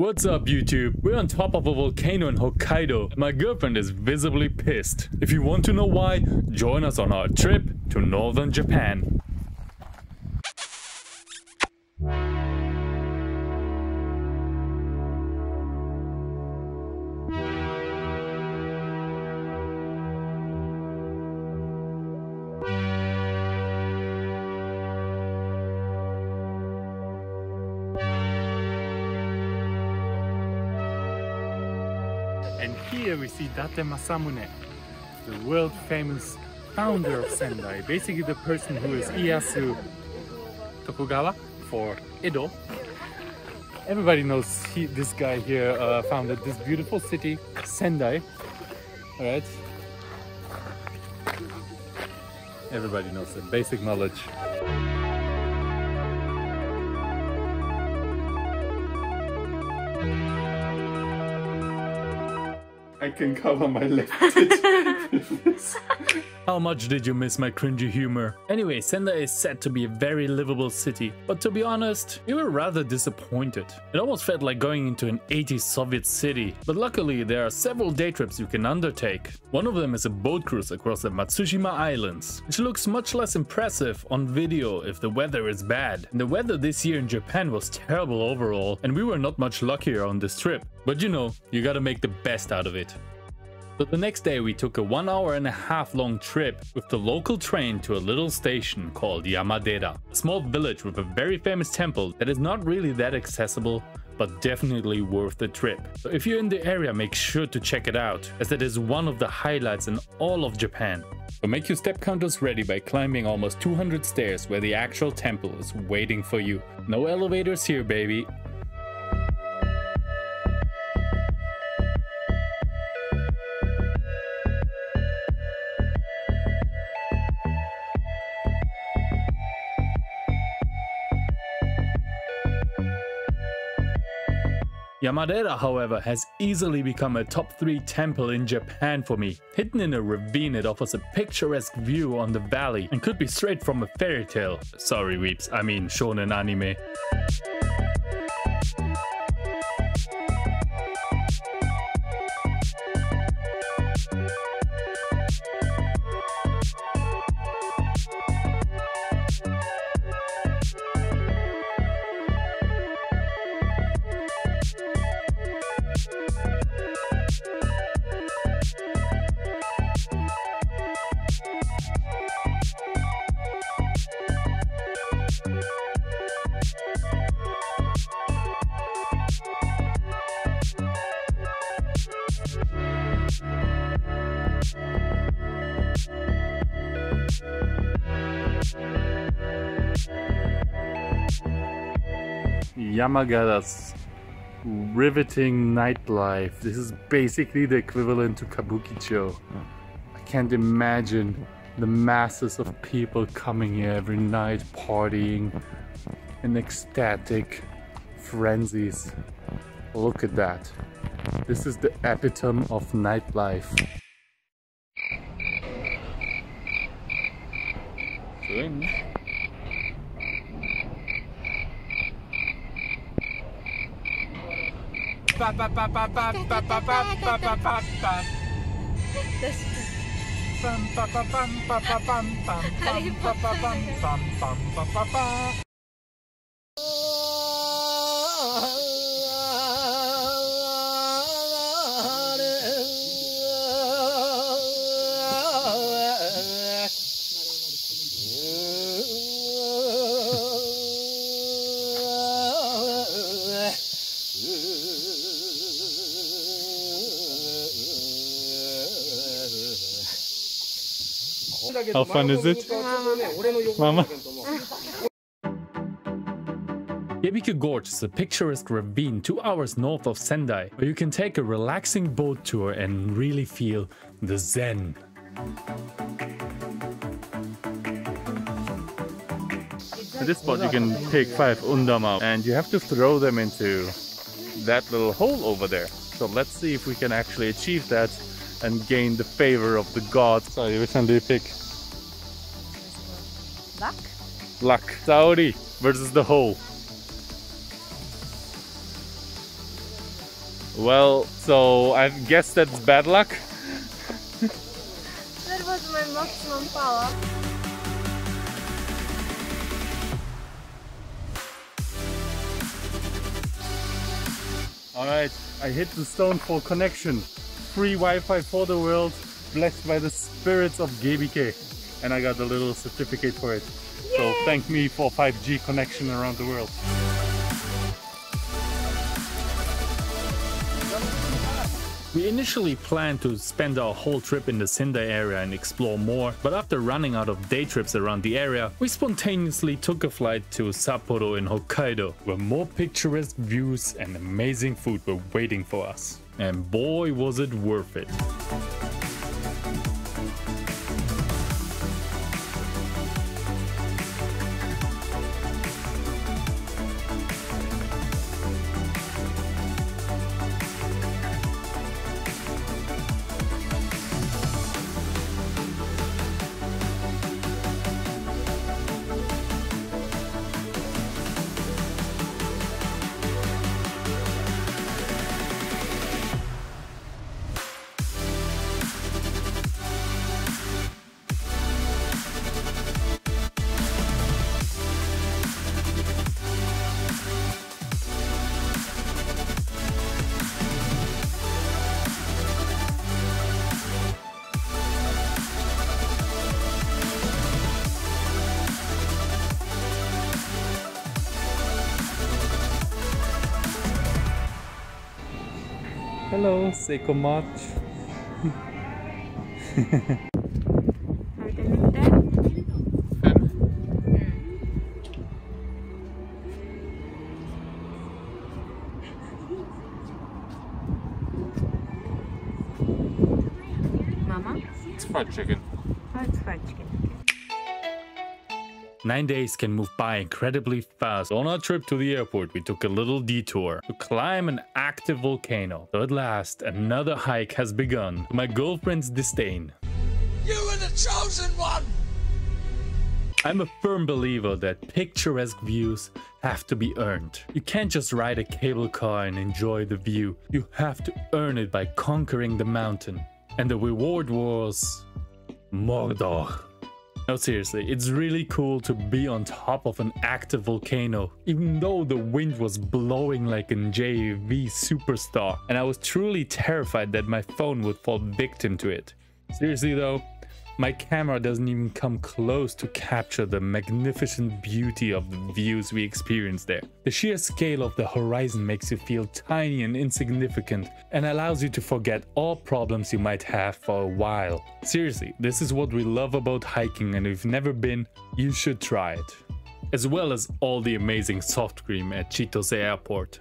What's up YouTube? We're on top of a volcano in Hokkaido. My girlfriend is visibly pissed. If you want to know why, join us on our trip to northern Japan. And here we see Date Masamune, the world famous founder of Sendai. Basically the person who is Ieyasu Tokugawa for Edo. Everybody knows he, this guy here uh, founded this beautiful city, Sendai. Alright? Everybody knows it. Basic knowledge. I can cover my left. How much did you miss my cringy humor? Anyway, Sendai is said to be a very livable city, but to be honest, we were rather disappointed. It almost felt like going into an 80s Soviet city, but luckily there are several day trips you can undertake. One of them is a boat cruise across the Matsushima Islands, which looks much less impressive on video if the weather is bad. And the weather this year in Japan was terrible overall, and we were not much luckier on this trip. But you know, you gotta make the best out of it. So the next day we took a one hour and a half long trip with the local train to a little station called Yamadera, a small village with a very famous temple that is not really that accessible but definitely worth the trip. So if you're in the area make sure to check it out as it is one of the highlights in all of Japan. So make your step counters ready by climbing almost 200 stairs where the actual temple is waiting for you. No elevators here baby, Yamadera, however, has easily become a top 3 temple in Japan for me. Hidden in a ravine, it offers a picturesque view on the valley and could be straight from a fairy tale. Sorry weebs, I mean shonen anime. Yamagata's riveting nightlife. This is basically the equivalent to Kabukicho. Hmm. I can't imagine the masses of people coming here every night partying in ecstatic frenzies. Look at that. This is the epitome of nightlife. Schön. That's bum bum bum bum bum bum bum bum bum bum bum bum bum How fun is it? Mama? Geibike Gorge is a picturesque ravine two hours north of Sendai, where you can take a relaxing boat tour and really feel the zen. At this spot you can pick five undama and you have to throw them into that little hole over there. So let's see if we can actually achieve that and gain the favor of the gods. Sorry, which one do you pick? Luck? Luck. Saori versus the hole. Well, so I guess that's bad luck. that was my maximum power. Alright, I hit the stone for connection. Free Wi-Fi for the world, blessed by the spirits of GBK. And I got a little certificate for it. Yay! So thank me for 5G connection around the world. We initially planned to spend our whole trip in the Sendai area and explore more, but after running out of day trips around the area, we spontaneously took a flight to Sapporo in Hokkaido, where more picturesque views and amazing food were waiting for us. And boy was it worth it. Hello, Seicomart. Mama? It's fried chicken. Oh, it's fried chicken. Nine days can move by incredibly fast. On our trip to the airport, we took a little detour to climb an active volcano. So at last, another hike has begun. To my girlfriend's disdain. You were the chosen one! I'm a firm believer that picturesque views have to be earned. You can't just ride a cable car and enjoy the view. You have to earn it by conquering the mountain. And the reward was... Mordor. No, seriously, it's really cool to be on top of an active volcano, even though the wind was blowing like a JV superstar, and I was truly terrified that my phone would fall victim to it. Seriously though, my camera doesn't even come close to capture the magnificent beauty of the views we experienced there. The sheer scale of the horizon makes you feel tiny and insignificant and allows you to forget all problems you might have for a while. Seriously, this is what we love about hiking and if you've never been, you should try it. As well as all the amazing soft cream at Chitose Airport.